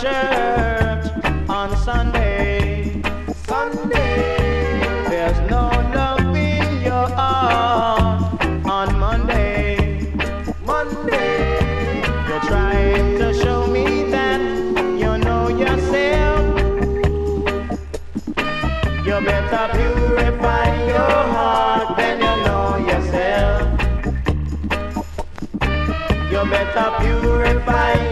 church on Sunday. Sunday. There's no love in your heart on Monday. Monday. You're trying to show me that you know yourself. You better purify your heart than you know yourself. You better purify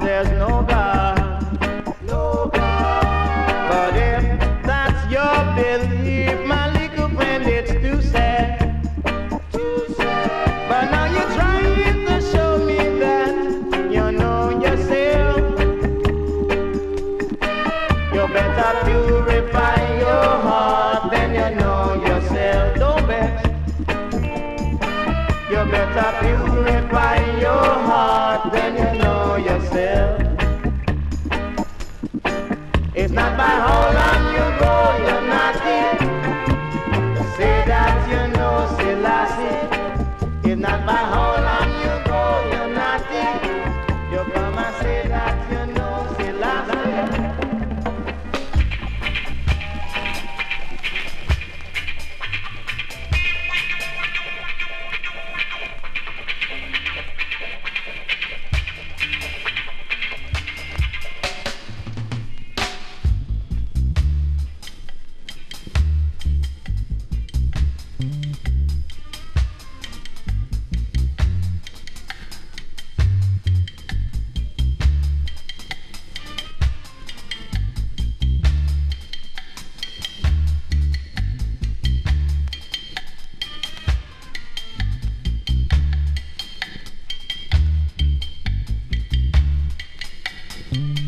there's no not by all Mm-hmm.